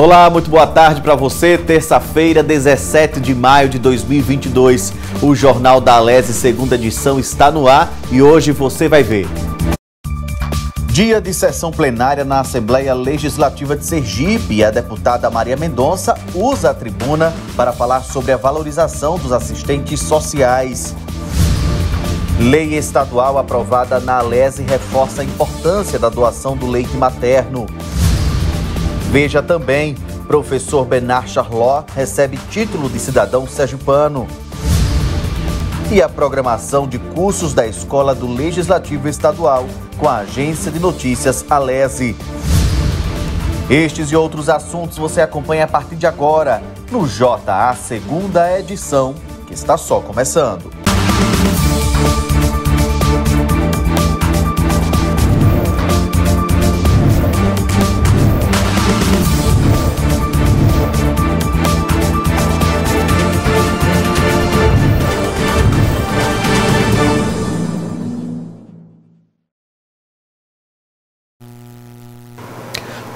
Olá, muito boa tarde para você. Terça-feira, 17 de maio de 2022. O Jornal da Alese, segunda edição, está no ar e hoje você vai ver. Dia de sessão plenária na Assembleia Legislativa de Sergipe a deputada Maria Mendonça usa a tribuna para falar sobre a valorização dos assistentes sociais. Lei estadual aprovada na Alese reforça a importância da doação do leite materno. Veja também, professor Benar Charlot recebe título de cidadão sergipano. E a programação de cursos da Escola do Legislativo Estadual com a agência de notícias Alese. Estes e outros assuntos você acompanha a partir de agora no JA Segunda Edição, que está só começando.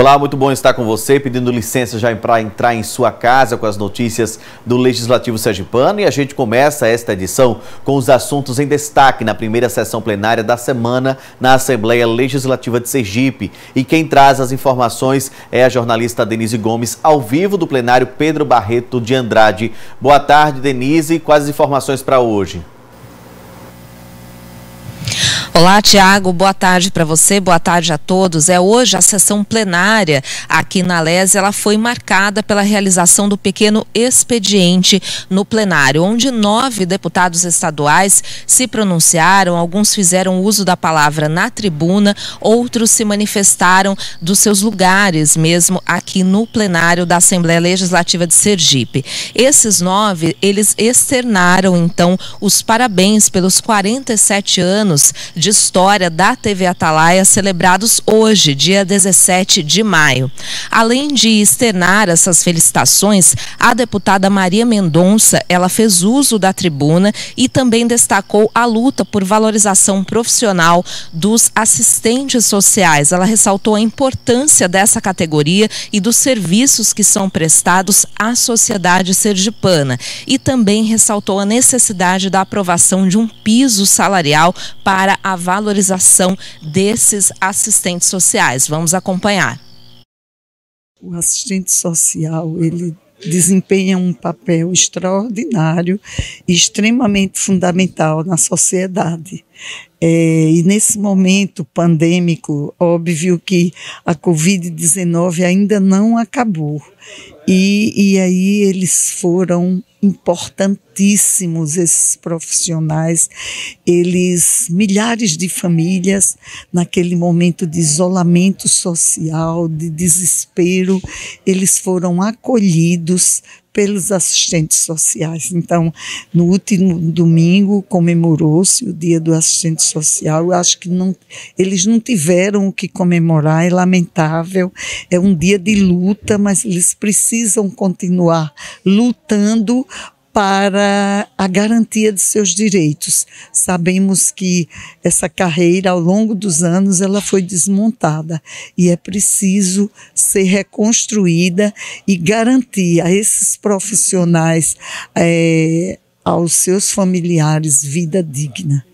Olá, muito bom estar com você, pedindo licença já para entrar em sua casa com as notícias do Legislativo Sergipano e a gente começa esta edição com os assuntos em destaque na primeira sessão plenária da semana na Assembleia Legislativa de Sergipe. E quem traz as informações é a jornalista Denise Gomes, ao vivo do plenário Pedro Barreto de Andrade. Boa tarde, Denise. Quais as informações para hoje? Olá, Tiago. Boa tarde para você, boa tarde a todos. É hoje a sessão plenária aqui na LES, ela foi marcada pela realização do pequeno expediente no plenário, onde nove deputados estaduais se pronunciaram, alguns fizeram uso da palavra na tribuna, outros se manifestaram dos seus lugares mesmo aqui no plenário da Assembleia Legislativa de Sergipe. Esses nove, eles externaram então os parabéns pelos 47 anos de história da TV Atalaia celebrados hoje, dia 17 de maio. Além de externar essas felicitações, a deputada Maria Mendonça, ela fez uso da tribuna e também destacou a luta por valorização profissional dos assistentes sociais. Ela ressaltou a importância dessa categoria e dos serviços que são prestados à sociedade sergipana e também ressaltou a necessidade da aprovação de um piso salarial para a a valorização desses assistentes sociais. Vamos acompanhar. O assistente social, ele desempenha um papel extraordinário e extremamente fundamental na sociedade. É, e nesse momento pandêmico, óbvio que a Covid-19 ainda não acabou. E, e aí eles foram importantíssimos esses profissionais, eles milhares de famílias naquele momento de isolamento social, de desespero, eles foram acolhidos pelos assistentes sociais. Então, no último domingo comemorou-se o Dia do Assistente Social. Eu acho que não, eles não tiveram o que comemorar, é lamentável. É um dia de luta, mas eles precisam continuar lutando para a garantia de seus direitos. Sabemos que essa carreira, ao longo dos anos, ela foi desmontada e é preciso ser reconstruída e garantir a esses profissionais, é, aos seus familiares, vida digna.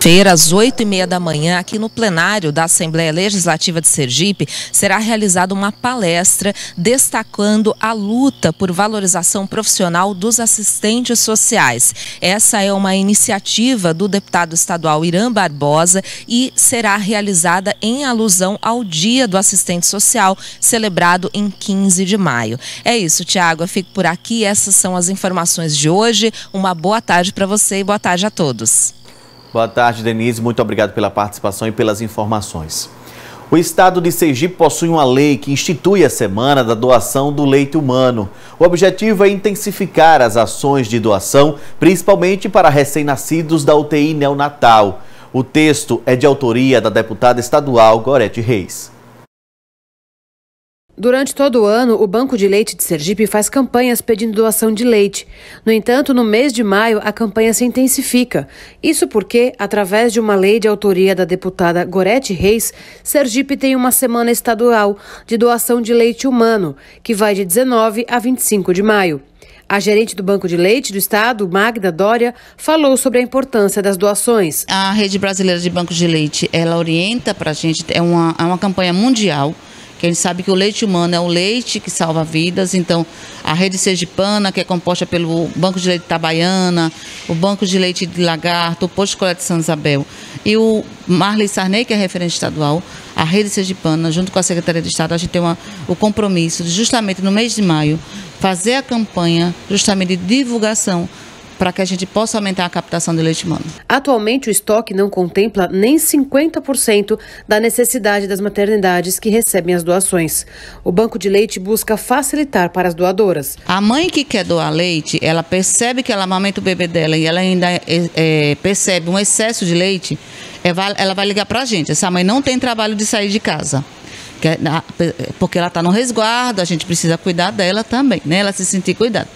Feira, às oito e meia da manhã, aqui no plenário da Assembleia Legislativa de Sergipe, será realizada uma palestra destacando a luta por valorização profissional dos assistentes sociais. Essa é uma iniciativa do deputado estadual Irã Barbosa e será realizada em alusão ao Dia do Assistente Social, celebrado em 15 de maio. É isso, Tiago. Eu fico por aqui. Essas são as informações de hoje. Uma boa tarde para você e boa tarde a todos. Boa tarde, Denise. Muito obrigado pela participação e pelas informações. O estado de Sergipe possui uma lei que institui a semana da doação do leite humano. O objetivo é intensificar as ações de doação, principalmente para recém-nascidos da UTI neonatal. O texto é de autoria da deputada estadual Gorete Reis. Durante todo o ano, o Banco de Leite de Sergipe faz campanhas pedindo doação de leite. No entanto, no mês de maio, a campanha se intensifica. Isso porque, através de uma lei de autoria da deputada Gorete Reis, Sergipe tem uma semana estadual de doação de leite humano, que vai de 19 a 25 de maio. A gerente do Banco de Leite do Estado, Magda Dória, falou sobre a importância das doações. A Rede Brasileira de Bancos de Leite, ela orienta para a gente, é uma, é uma campanha mundial que a gente sabe que o leite humano é o leite que salva vidas, então a rede sergipana, que é composta pelo Banco de Leite Itabaiana, o Banco de Leite de Lagarto, o Posto de de São Isabel e o Marley Sarney, que é referente estadual, a rede sergipana, junto com a Secretaria de Estado, a gente tem uma, o compromisso de justamente no mês de maio fazer a campanha justamente de divulgação para que a gente possa aumentar a captação de leite humano. Atualmente, o estoque não contempla nem 50% da necessidade das maternidades que recebem as doações. O Banco de Leite busca facilitar para as doadoras. A mãe que quer doar leite, ela percebe que ela amamenta o bebê dela e ela ainda é, é, percebe um excesso de leite, é, ela vai ligar para a gente. Essa mãe não tem trabalho de sair de casa é, porque ela está no resguardo, a gente precisa cuidar dela também, né? Ela se sentir cuidada.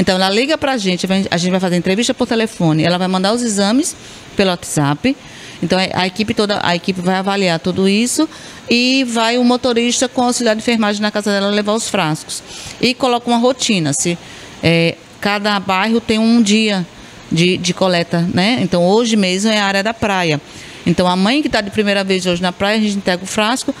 Então ela liga para a gente, a gente vai fazer entrevista por telefone, ela vai mandar os exames pelo WhatsApp. Então a equipe toda, a equipe vai avaliar tudo isso e vai o motorista com auxiliar de enfermagem na casa dela levar os frascos e coloca uma rotina. Se é, cada bairro tem um dia de, de coleta, né? Então hoje mesmo é a área da praia. Então a mãe que está de primeira vez hoje na praia, a gente entrega o frasco.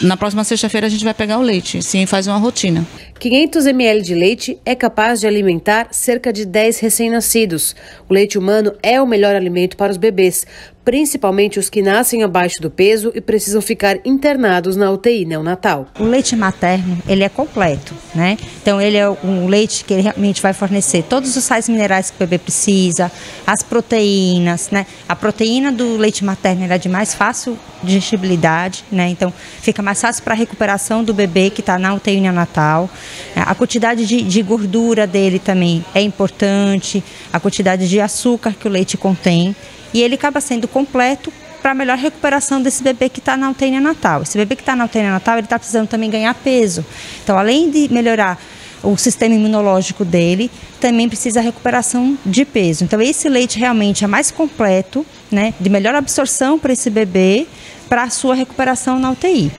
Na próxima sexta-feira a gente vai pegar o leite, sim, faz uma rotina. 500 ml de leite é capaz de alimentar cerca de 10 recém-nascidos. O leite humano é o melhor alimento para os bebês, principalmente os que nascem abaixo do peso e precisam ficar internados na UTI neonatal. O leite materno, ele é completo, né? Então ele é um leite que realmente vai fornecer todos os sais minerais que o bebê precisa, as proteínas, né? A proteína do leite materno é de mais fácil digestibilidade, né? Então fica mais fácil para a recuperação do bebê que está na UTI neonatal. A quantidade de, de gordura dele também é importante, a quantidade de açúcar que o leite contém e ele acaba sendo completo para a melhor recuperação desse bebê que está na UTI natal. Esse bebê que está na UTI natal, ele está precisando também ganhar peso. Então, além de melhorar o sistema imunológico dele, também precisa recuperação de peso. Então, esse leite realmente é mais completo, né, de melhor absorção para esse bebê, para a sua recuperação na UTI.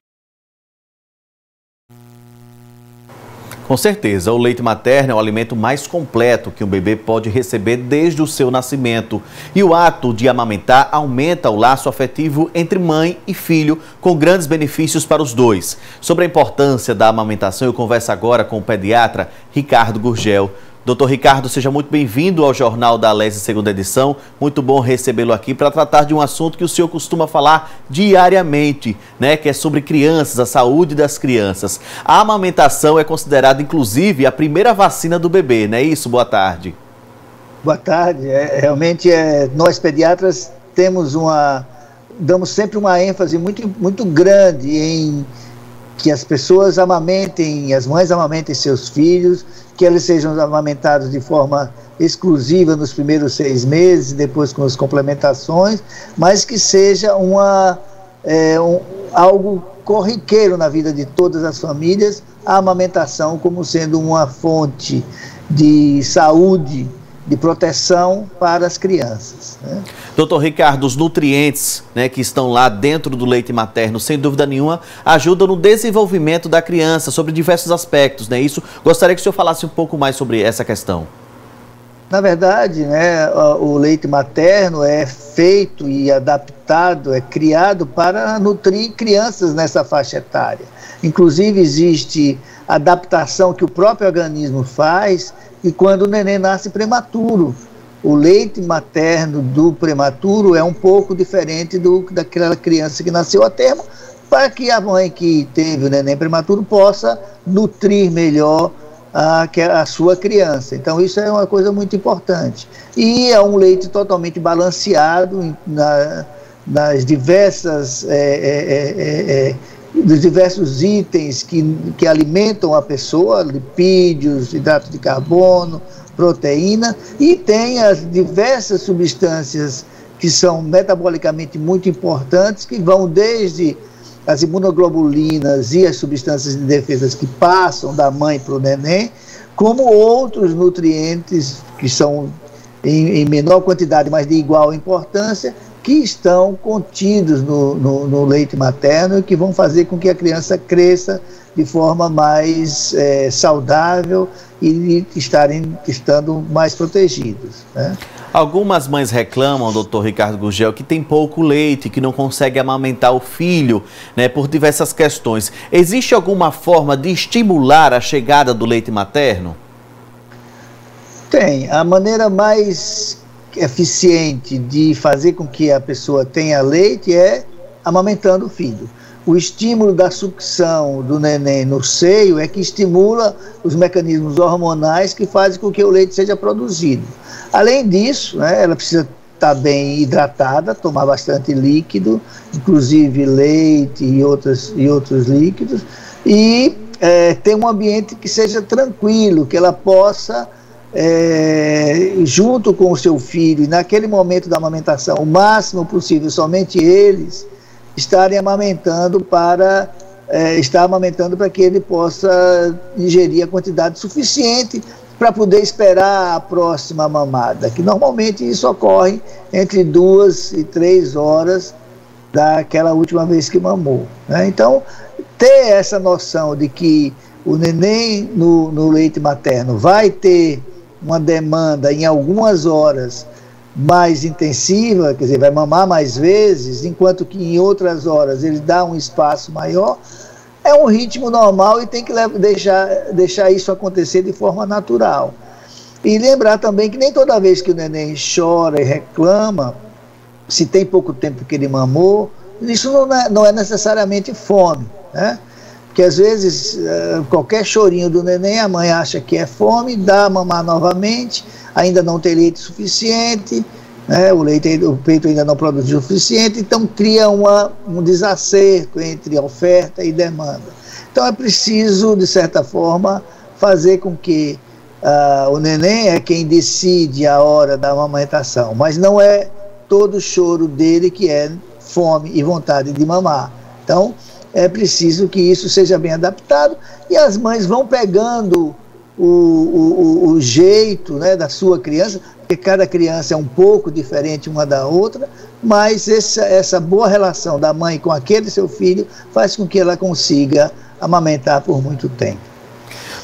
Com certeza, o leite materno é o alimento mais completo que um bebê pode receber desde o seu nascimento. E o ato de amamentar aumenta o laço afetivo entre mãe e filho, com grandes benefícios para os dois. Sobre a importância da amamentação, eu converso agora com o pediatra Ricardo Gurgel. Doutor Ricardo, seja muito bem-vindo ao Jornal da Lese, segunda edição. Muito bom recebê-lo aqui para tratar de um assunto que o senhor costuma falar diariamente, né? Que é sobre crianças, a saúde das crianças. A amamentação é considerada, inclusive, a primeira vacina do bebê, não é isso? Boa tarde. Boa tarde. É, realmente, é, nós pediatras temos uma. damos sempre uma ênfase muito, muito grande em que as pessoas amamentem, as mães amamentem seus filhos, que eles sejam amamentados de forma exclusiva nos primeiros seis meses, depois com as complementações, mas que seja uma, é, um, algo corriqueiro na vida de todas as famílias, a amamentação como sendo uma fonte de saúde de proteção para as crianças. Né? Doutor Ricardo, os nutrientes né, que estão lá dentro do leite materno, sem dúvida nenhuma, ajudam no desenvolvimento da criança sobre diversos aspectos, né? Isso, gostaria que o senhor falasse um pouco mais sobre essa questão. Na verdade, né, o leite materno é feito e adaptado, é criado para nutrir crianças nessa faixa etária. Inclusive, existe adaptação que o próprio organismo faz e quando o neném nasce prematuro. O leite materno do prematuro é um pouco diferente do daquela criança que nasceu a termo, para que a mãe que teve o neném prematuro possa nutrir melhor a, a sua criança. Então, isso é uma coisa muito importante. E é um leite totalmente balanceado na, nas diversas. É, é, é, é dos diversos itens que, que alimentam a pessoa, lipídios, hidrato de carbono, proteína, e tem as diversas substâncias que são metabolicamente muito importantes, que vão desde as imunoglobulinas e as substâncias de defesa que passam da mãe para o neném, como outros nutrientes que são em, em, menor quantidade, mas de igual importância, que estão contidos no, no, no, leite materno e que vão fazer com que a criança cresça de forma mais é, saudável e estarem estando mais protegidos. Né? Algumas mães reclamam, doutor Ricardo Gurgel, que tem pouco leite, que não consegue amamentar o filho, né, por diversas questões. Existe alguma forma de estimular a chegada do leite materno? Tem. A maneira mais eficiente de fazer com que a pessoa tenha leite é amamentando o filho. O estímulo da sucção do neném no seio é que estimula os mecanismos hormonais que fazem com que o leite seja produzido. Além disso, né, ela precisa estar bem hidratada, tomar bastante líquido, inclusive leite e, outros e outros líquidos, e é, ter um ambiente que seja tranquilo, que ela possa é, junto com o seu filho, e naquele momento da amamentação, o máximo possível, somente eles estarem amamentando para é, estar amamentando para que ele possa ingerir a quantidade suficiente para poder esperar a próxima mamada, que normalmente isso ocorre entre duas e três horas daquela última vez que mamou. Né? Então, ter essa noção de que o neném no, no leite materno vai ter uma demanda em algumas horas mais intensiva, quer dizer, vai mamar mais vezes, enquanto que em outras horas ele dá um espaço maior, é um ritmo normal e tem que deixar, deixar isso acontecer de forma natural. E lembrar também que nem toda vez que o neném chora e reclama, se tem pouco tempo que ele mamou, isso não é, não é necessariamente fome, né? Porque às vezes eh, qualquer chorinho do neném, a mãe acha que é fome, dá a mamar novamente, ainda não tem leite suficiente, né, o, leite, o peito ainda não produz o suficiente, então cria uma, um desacerto entre oferta e demanda. Então é preciso, de certa forma, fazer com que uh, o neném é quem decide a hora da amamentação, mas não é todo o choro dele que é fome e vontade de mamar. Então, é preciso que isso seja bem adaptado e as mães vão pegando o, o, o, jeito né, da sua criança, porque cada criança é um pouco diferente uma da outra, mas essa, essa boa relação da mãe com aquele seu filho faz com que ela consiga amamentar por muito tempo.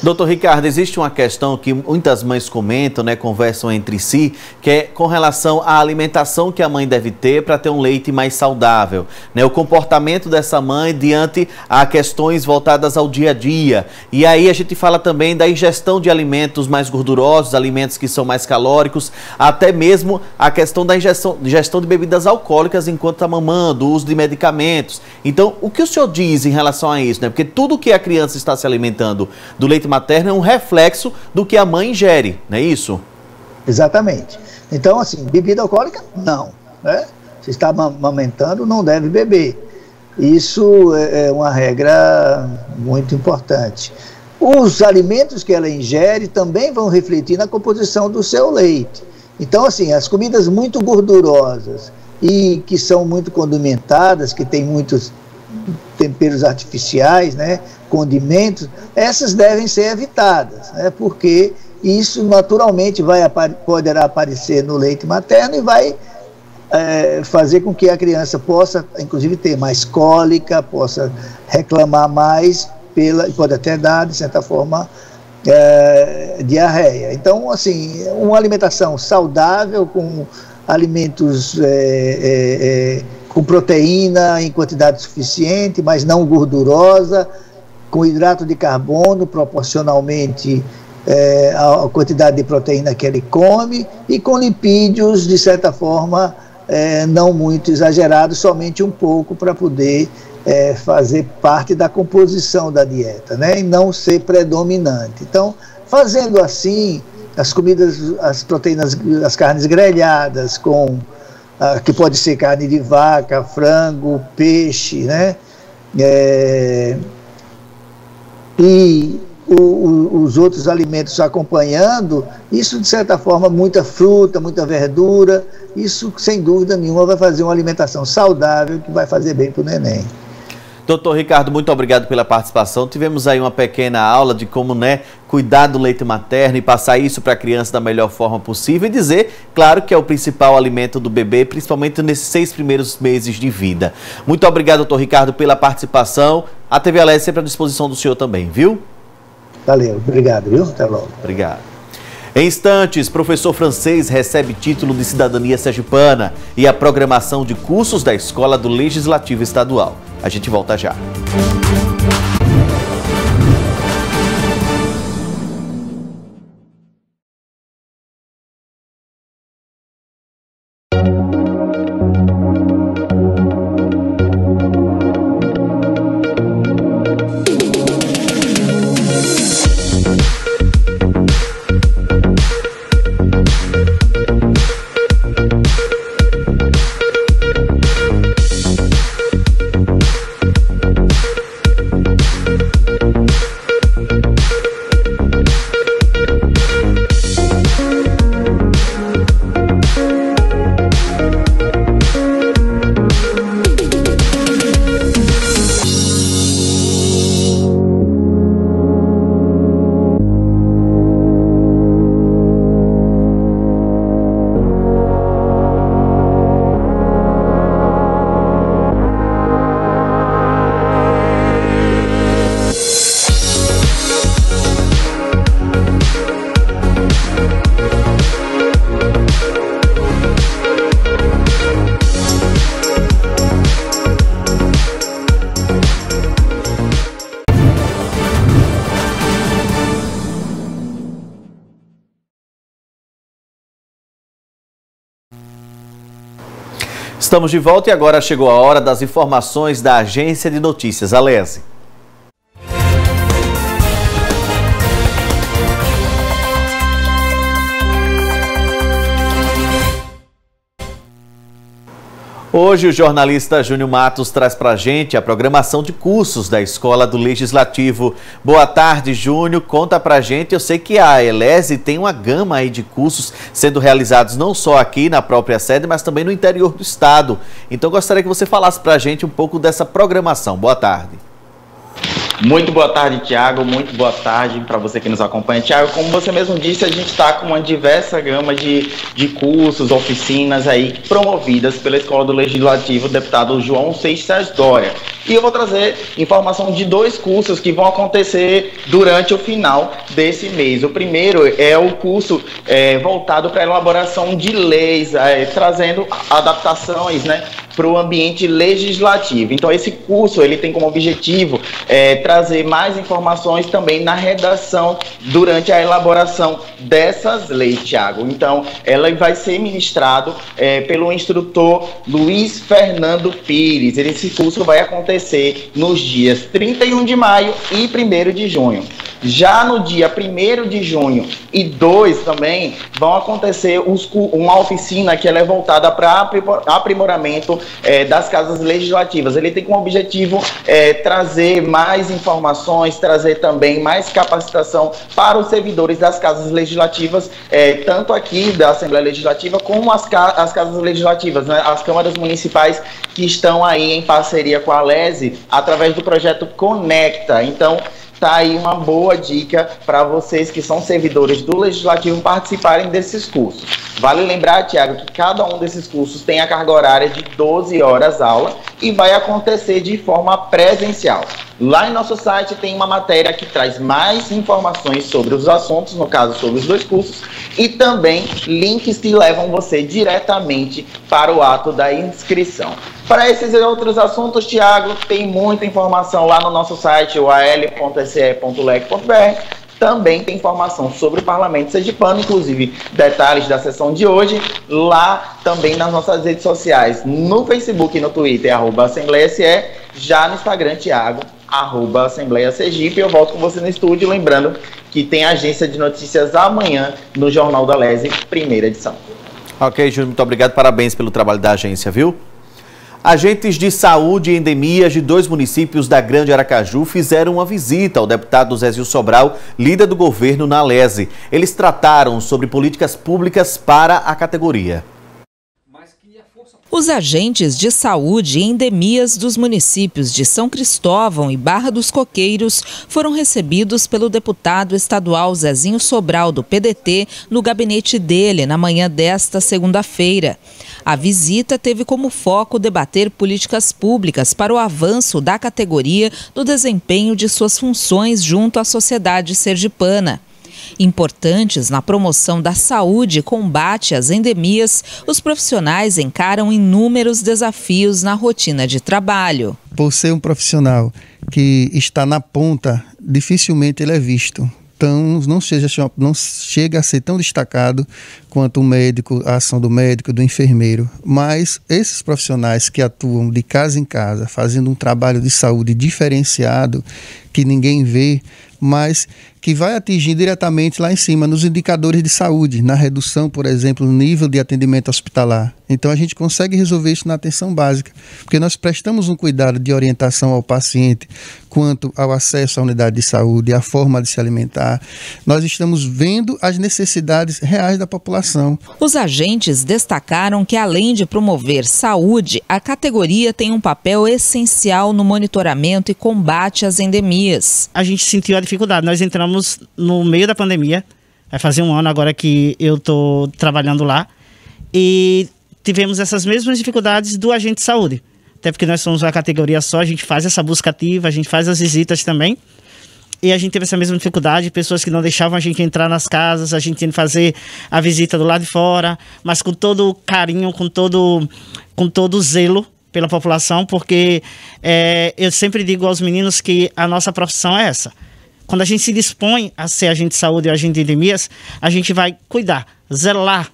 Doutor Ricardo, existe uma questão que muitas mães comentam, né, conversam entre si, que é com relação à alimentação que a mãe deve ter para ter um leite mais saudável. Né, o comportamento dessa mãe diante a questões voltadas ao dia a dia. E aí a gente fala também da ingestão de alimentos mais gordurosos, alimentos que são mais calóricos, até mesmo a questão da ingestão, ingestão de bebidas alcoólicas enquanto está mamando, o uso de medicamentos. Então, o que o senhor diz em relação a isso? Né? Porque tudo que a criança está se alimentando do leite materno é um reflexo do que a mãe ingere, não é isso? Exatamente. Então, assim, bebida alcoólica, não. Né? Se está amamentando, não deve beber. Isso é, é uma regra muito importante. Os alimentos que ela ingere também vão refletir na composição do seu leite. Então, assim, as comidas muito gordurosas e que são muito condimentadas, que tem muitos temperos artificiais, né, condimentos, essas devem ser evitadas, né, porque isso naturalmente vai poderá aparecer no leite materno e vai é, fazer com que a criança possa, inclusive, ter mais cólica, possa reclamar mais, pela, pode até dar, de certa forma, é, diarreia. Então, assim, uma alimentação saudável, com alimentos é, é, é com proteína em quantidade suficiente, mas não gordurosa, com hidrato de carbono proporcionalmente é, à quantidade de proteína que ele come e com lipídios, de certa forma, é, não muito exagerados, somente um pouco para poder é, fazer parte da composição da dieta, né? E não ser predominante. Então, fazendo assim, as comidas, as proteínas, as carnes grelhadas com ah, que pode ser carne de vaca, frango, peixe, né? É, e o, o, os outros alimentos acompanhando, isso de certa forma, muita fruta, muita verdura, isso sem dúvida nenhuma vai fazer uma alimentação saudável que vai fazer bem para o neném. Doutor Ricardo, muito obrigado pela participação. Tivemos aí uma pequena aula de como né, cuidar do leite materno e passar isso para a criança da melhor forma possível e dizer, claro, que é o principal alimento do bebê, principalmente nesses seis primeiros meses de vida. Muito obrigado, doutor Ricardo, pela participação. A TV Alé é sempre à disposição do senhor também, viu? Valeu, obrigado, viu? Até logo. Obrigado. Em instantes, professor francês recebe título de cidadania sergipana e a programação de cursos da Escola do Legislativo Estadual. A gente volta já. Estamos de volta e agora chegou a hora das informações da Agência de Notícias Alese. Hoje o jornalista Júnior Matos traz para a gente a programação de cursos da Escola do Legislativo. Boa tarde, Júnior. Conta para a gente. Eu sei que a Elese tem uma gama aí de cursos sendo realizados não só aqui na própria sede, mas também no interior do estado. Então gostaria que você falasse para a gente um pouco dessa programação. Boa tarde. Muito boa tarde, Tiago. Muito boa tarde para você que nos acompanha. Tiago, como você mesmo disse, a gente está com uma diversa gama de, de cursos, oficinas aí promovidas pela Escola do Legislativo, deputado João Seixas Dória. E eu vou trazer informação de dois cursos que vão acontecer durante o final desse mês. O primeiro é o curso é, voltado para a elaboração de leis, é, trazendo adaptações, né? Para o ambiente legislativo. Então, esse curso ele tem como objetivo é, trazer mais informações também na redação durante a elaboração dessas leis, Tiago. Então, ela vai ser ministrado é, pelo instrutor Luiz Fernando Pires. Esse curso vai acontecer nos dias 31 de maio e 1 de junho. Já no dia 1 de junho e 2 também vão acontecer os, uma oficina que ela é voltada para aprimoramento é, das casas legislativas. Ele tem como objetivo é, trazer mais informações, trazer também mais capacitação para os servidores das casas legislativas, é, tanto aqui da Assembleia Legislativa como as, ca as casas legislativas, né, as câmaras municipais que estão aí em parceria com a LESE através do projeto Conecta. Então, Tá aí uma boa dica para vocês que são servidores do Legislativo participarem desses cursos. Vale lembrar, Tiago, que cada um desses cursos tem a carga horária de 12 horas aula e vai acontecer de forma presencial. Lá em nosso site tem uma matéria que traz mais informações sobre os assuntos, no caso sobre os dois cursos, e também links que levam você diretamente para o ato da inscrição. Para esses e outros assuntos, Tiago, tem muita informação lá no nosso site, o al.se.lec.br. Também tem informação sobre o Parlamento Sergipano, inclusive detalhes da sessão de hoje, lá também nas nossas redes sociais, no Facebook e no Twitter, arroba Assembleia SE, já no Instagram, Tiago, arroba Assembleia Sergipe. Eu volto com você no estúdio, lembrando que tem agência de notícias amanhã no Jornal da Lese, primeira edição. Ok, Júnior, muito obrigado, parabéns pelo trabalho da agência, viu? Agentes de saúde e endemias de dois municípios da Grande Aracaju fizeram uma visita ao deputado Zezil Sobral, líder do governo na Lese. Eles trataram sobre políticas públicas para a categoria. Os agentes de saúde e endemias dos municípios de São Cristóvão e Barra dos Coqueiros foram recebidos pelo deputado estadual Zezinho Sobral, do PDT, no gabinete dele na manhã desta segunda-feira. A visita teve como foco debater políticas públicas para o avanço da categoria no desempenho de suas funções junto à sociedade sergipana. Importantes na promoção da saúde e combate às endemias, os profissionais encaram inúmeros desafios na rotina de trabalho. Por ser um profissional que está na ponta, dificilmente ele é visto tão, não, seja, não chega a ser tão destacado quanto o médico, a ação do médico, do enfermeiro. Mas esses profissionais que atuam de casa em casa, fazendo um trabalho de saúde diferenciado, que ninguém vê, mas que vai atingir diretamente lá em cima, nos indicadores de saúde, na redução, por exemplo, no nível de atendimento hospitalar. Então a gente consegue resolver isso na atenção básica, porque nós prestamos um cuidado de orientação ao paciente quanto ao acesso à unidade de saúde, à forma de se alimentar. Nós estamos vendo as necessidades reais da população. Os agentes destacaram que além de promover saúde, a categoria tem um papel essencial no monitoramento e combate às endemias. A gente sentiu a dificuldade. Nós entramos no meio da pandemia, vai fazer um ano agora que eu estou trabalhando lá, e tivemos essas mesmas dificuldades do agente de saúde. Até porque nós somos uma categoria só, a gente faz essa busca ativa, a gente faz as visitas também. E a gente teve essa mesma dificuldade, pessoas que não deixavam a gente entrar nas casas, a gente tinha que fazer a visita do lado de fora, mas com todo carinho, com todo, com todo zelo pela população, porque é, eu sempre digo aos meninos que a nossa profissão é essa. Quando a gente se dispõe a ser agente de saúde e agente de endemias, a gente vai cuidar, zelar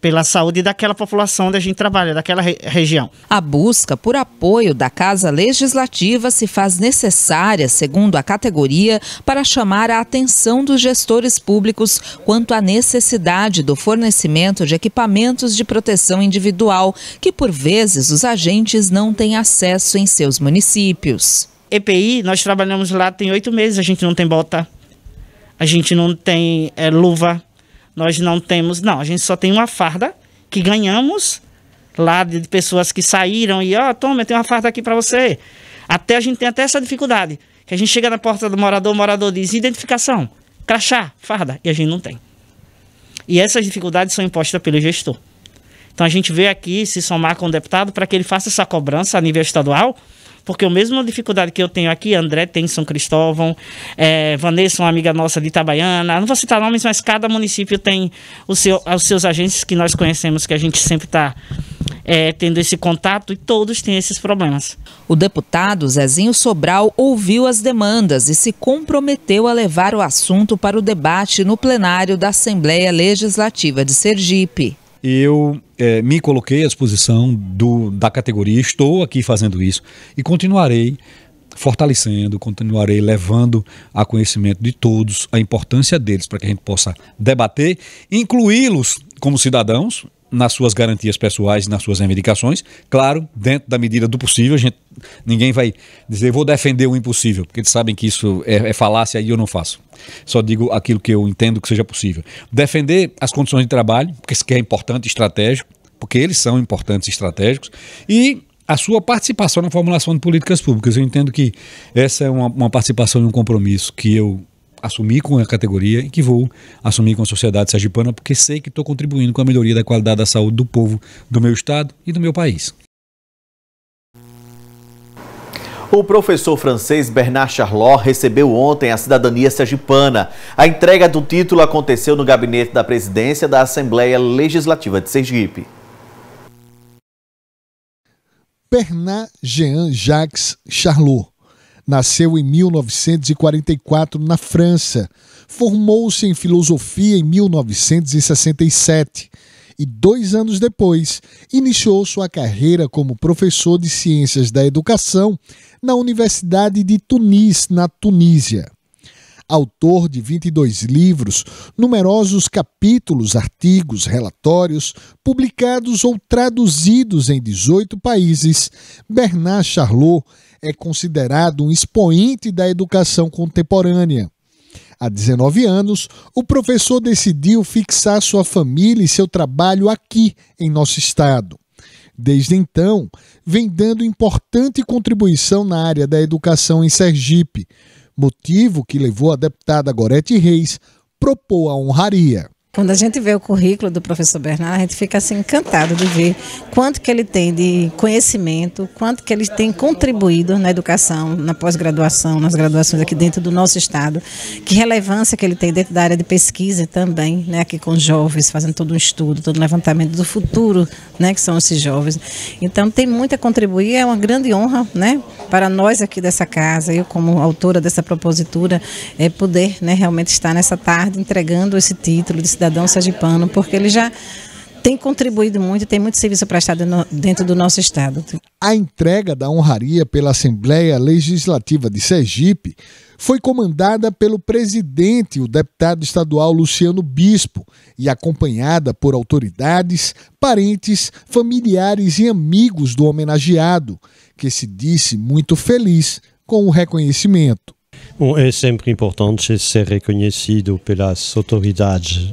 pela saúde daquela população onde a gente trabalha, daquela re região. A busca por apoio da Casa Legislativa se faz necessária, segundo a categoria, para chamar a atenção dos gestores públicos quanto à necessidade do fornecimento de equipamentos de proteção individual, que por vezes os agentes não têm acesso em seus municípios. EPI, nós trabalhamos lá tem oito meses, a gente não tem bota, a gente não tem é, luva, nós não temos, não, a gente só tem uma farda que ganhamos lá de pessoas que saíram e, ó, oh, toma, eu tenho uma farda aqui para você. Até a gente tem até essa dificuldade, que a gente chega na porta do morador, o morador diz identificação, crachá, farda, e a gente não tem. E essas dificuldades são impostas pelo gestor. Então a gente veio aqui se somar com o deputado para que ele faça essa cobrança a nível estadual porque a mesma dificuldade que eu tenho aqui, André tem em São Cristóvão, é, Vanessa, uma amiga nossa de Itabaiana, não vou citar nomes, mas cada município tem seu, os seus agentes que nós conhecemos, que a gente sempre está é, tendo esse contato e todos têm esses problemas. O deputado Zezinho Sobral ouviu as demandas e se comprometeu a levar o assunto para o debate no plenário da Assembleia Legislativa de Sergipe eu é, me coloquei à disposição do, da categoria, estou aqui fazendo isso e continuarei fortalecendo, continuarei levando a conhecimento de todos a importância deles para que a gente possa debater, incluí-los como cidadãos, nas suas garantias pessoais e nas suas reivindicações, claro, dentro da medida do possível, gente, ninguém vai dizer vou defender o impossível, porque eles sabem que isso é, é falácia e eu não faço. Só digo aquilo que eu entendo que seja possível. Defender as condições de trabalho, porque isso que é importante estratégico, porque eles são importantes estratégicos, e a sua participação na formulação de políticas públicas. Eu entendo que essa é uma, uma participação e um compromisso que eu assumir com a categoria e que vou assumir com a sociedade sergipana, porque sei que estou contribuindo com a melhoria da qualidade da saúde do povo do meu estado e do meu país. O professor francês Bernard Charlot recebeu ontem a cidadania sergipana. A entrega do título aconteceu no gabinete da presidência da Assembleia Legislativa de Sergipe. Bernard Jean Jacques Charlot Nasceu em 1944 na França. Formou-se em filosofia em 1967 e, dois anos depois, iniciou sua carreira como professor de ciências da educação na Universidade de Tunis, na Tunísia. Autor de 22 livros, numerosos capítulos, artigos, relatórios, publicados ou traduzidos em 18 países, Bernard Charlot é considerado um expoente da educação contemporânea. Há 19 anos, o professor decidiu fixar sua família e seu trabalho aqui, em nosso estado. Desde então, vem dando importante contribuição na área da educação em Sergipe, motivo que levou a deputada Gorete Reis propor a honraria. Quando a gente vê o currículo do professor Bernardo, a gente fica assim encantado de ver quanto que ele tem de conhecimento, quanto que ele tem contribuído na educação, na pós-graduação, nas graduações aqui dentro do nosso estado, que relevância que ele tem dentro da área de pesquisa também, né, aqui com jovens, fazendo todo um estudo, todo um levantamento do futuro, né, que são esses jovens. Então tem muito a contribuir, é uma grande honra, né, para nós aqui dessa casa, eu como autora dessa propositura, é poder, né, realmente estar nessa tarde entregando esse título de cidadão cidadão sergipano, porque ele já tem contribuído muito, tem muito serviço prestado dentro do nosso estado. A entrega da honraria pela Assembleia Legislativa de Sergipe foi comandada pelo presidente, o deputado estadual Luciano Bispo, e acompanhada por autoridades, parentes, familiares e amigos do homenageado, que se disse muito feliz com o reconhecimento. Bom, é sempre importante ser reconhecido pelas autoridades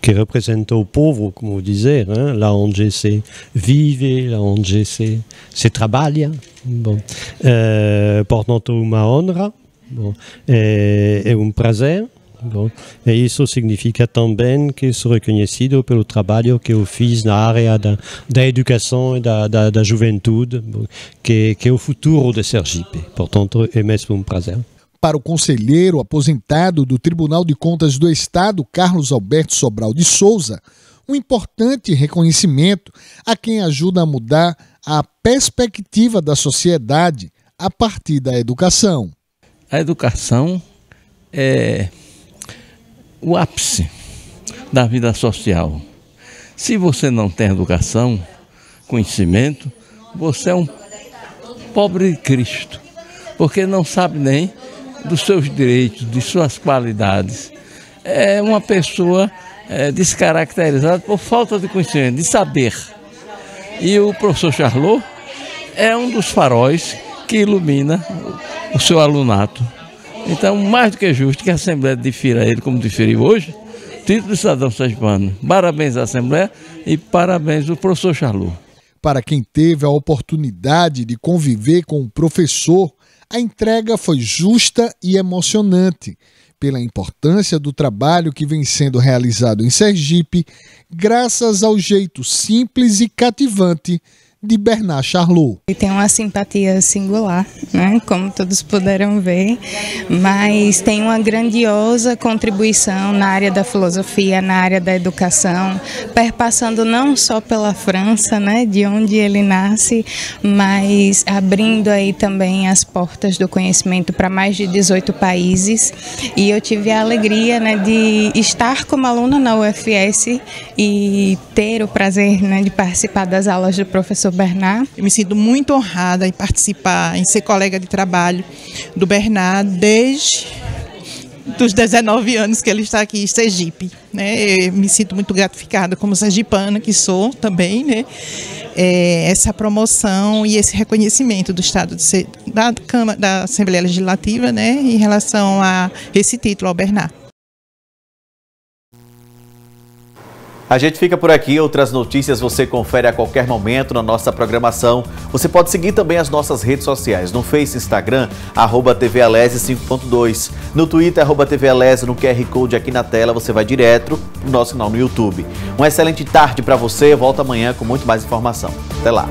que representam o povo, como dizer, hein? lá onde se vive, lá onde se, se trabalha. Bom, é, portanto, uma honra, bom, é, é um prazer. Bom, e isso significa também que sou reconhecido pelo trabalho que eu fiz na área da, da educação e da, da, da juventude, que, que é o futuro de Sergipe. Portanto, é mesmo um prazer. Para o conselheiro aposentado do Tribunal de Contas do Estado, Carlos Alberto Sobral de Souza, um importante reconhecimento a quem ajuda a mudar a perspectiva da sociedade a partir da educação. A educação é o ápice da vida social. Se você não tem educação, conhecimento, você é um pobre Cristo, porque não sabe nem dos seus direitos, de suas qualidades. É uma pessoa é, descaracterizada por falta de conhecimento, de saber. E o professor Charlot é um dos faróis que ilumina o seu alunato. Então, mais do que justo que a Assembleia difira ele como diferiu hoje, título de cidadão sergipano. Parabéns à Assembleia e parabéns ao professor Charlot. Para quem teve a oportunidade de conviver com o professor a entrega foi justa e emocionante, pela importância do trabalho que vem sendo realizado em Sergipe, graças ao jeito simples e cativante de Bernard Charlot. Ele tem uma simpatia singular, né, como todos puderam ver, mas tem uma grandiosa contribuição na área da filosofia, na área da educação, perpassando não só pela França, né, de onde ele nasce, mas abrindo aí também as portas do conhecimento para mais de 18 países. E eu tive a alegria, né, de estar como aluna na UFS e ter o prazer, né, de participar das aulas do professor professor Bernard. Eu me sinto muito honrada em participar, em ser colega de trabalho do Bernard desde dos 19 anos que ele está aqui em Sergipe. Né? Eu me sinto muito gratificada como sergipana que sou também, né? É, essa promoção e esse reconhecimento do Estado de, da, Câmara, da Assembleia Legislativa né? em relação a esse título ao Bernard. A gente fica por aqui, outras notícias você confere a qualquer momento na nossa programação. Você pode seguir também as nossas redes sociais, no Face Instagram, arroba TV Alese 5.2, no Twitter, arroba TV Alese, no QR Code aqui na tela, você vai direto pro nosso canal no YouTube. Uma excelente tarde para você, volta amanhã com muito mais informação. Até lá!